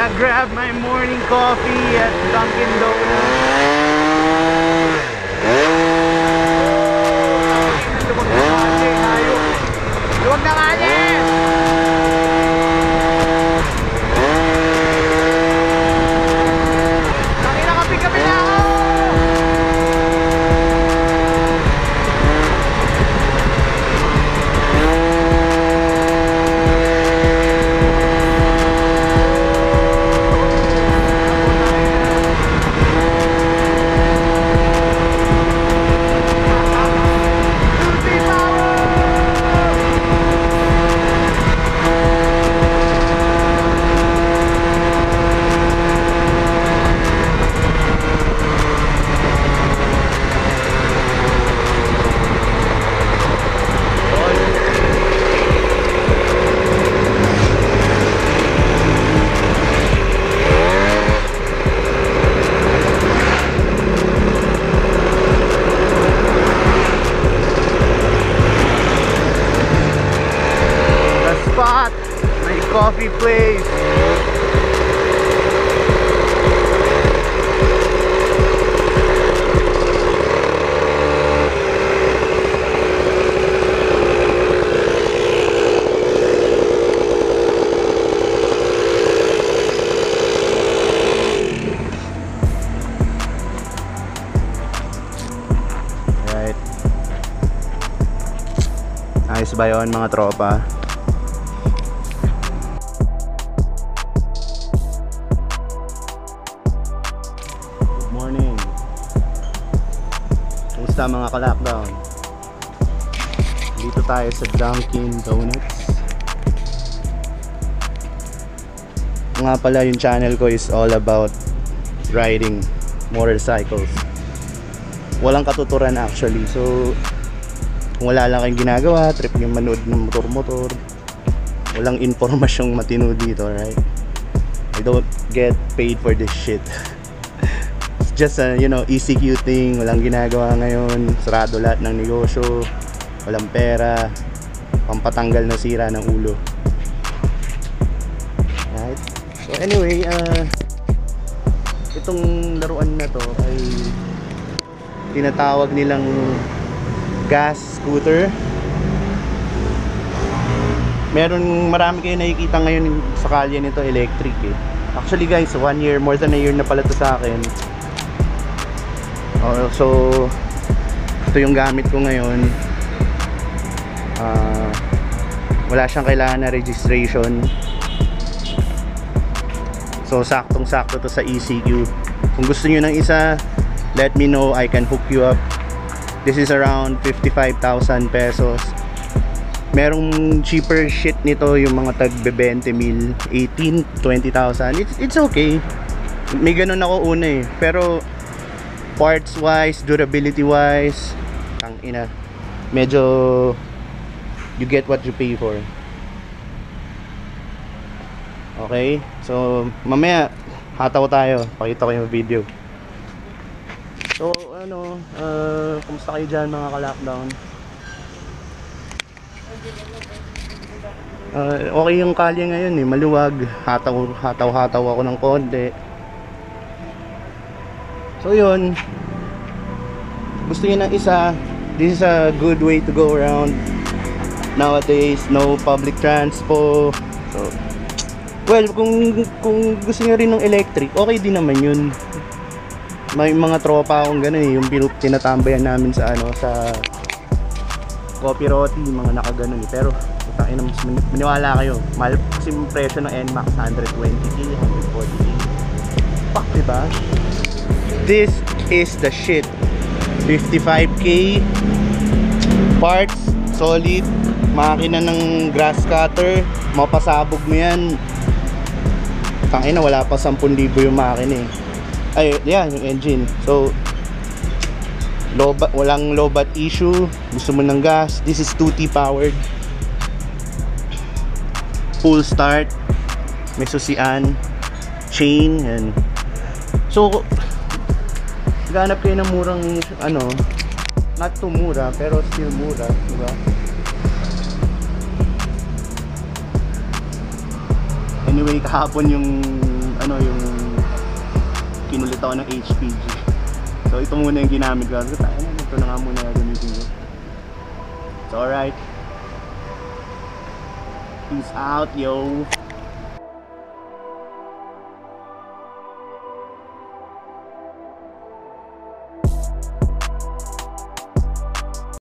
gonna grab my morning coffee at Dunkin' Donuts. Coffee place. Right. Ayos ba mga tropa? Kumusta mga ka-lockdown? Dito tayo sa Dunkin Donuts. Nga pala yung channel ko is all about riding motorcycles. Walang katuturan actually. So, kung wala lang kayong ginagawa, trip yung manood ng motor-motor, walang impormasyong matino dito, right? I don't get paid for this shit. Just a, you know, ECQ thing, walang ginagawa ngayon, sarado lahat ng negosyo, walang pera, pampatanggal na sira ng ulo. Right? So anyway, uh, itong laruan na to ay tinatawag nilang gas scooter. Meron marami kayo nakikita ngayon sa kalye nito electric eh. Actually guys, one year, more than a year na pala to sa akin. Oh, so ito yung gamit ko ngayon. Ah, wala siyang kailangan na registration. So saktong sakto to sa ECQ. Kung gusto niyo ng isa, let me know, I can hook you up. This is around 55,000 pesos. Merong cheaper shit nito yung mga tag 20 mil, 18, 20,000. It's, it's okay. May ganun ako una eh. Pero parts wise, durability wise, ang ina. Medyo you get what you pay for. Okay? So, mamaya hataw tayo. Pakita ko yung video. So, ano, uh, kumusta kayo dyan mga ka-lockdown? Uh, okay yung kalye ngayon eh, maluwag. Hataw, hataw, hataw ako ng konti. So yun, gusto niyo ng isa, this is a good way to go around. Nowadays, no public transpo. So, well, kung, kung gusto niyo rin ng electric, okay din naman yun. May mga tropa akong gano'n eh, yung tinatambayan namin sa ano, sa coffee roti, mga nakaganon eh. Pero, putang ina, mas mani- maniwala kayo. Mahal kasi yung presyo ng NMAX, 120k, 140k. Fuck, diba? This is the shit. 55k parts, solid, makina ng grass cutter, mapasabog mo yan. Tangina, wala pa 10,000 yung makina eh. Ay, yan, yung engine. So, lobat, walang lobat issue. Gusto mo ng gas. This is 2T powered. Full start. May susian. Chain. And, so, ganap kayo ng murang, ano, not too mura, pero still mura, diba? Anyway, kahapon yung ako ng HPG. So ito muna yung ginamit ko. So tayo ito na nga muna gagamitin ko. So alright. Peace out, yo.